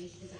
So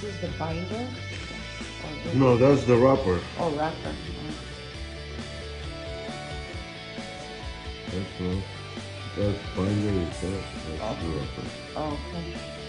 this is the binder? No, that's the wrapper. Oh, wrapper. That's no. That's binder. Is that? That's the wrapper. Oh, okay.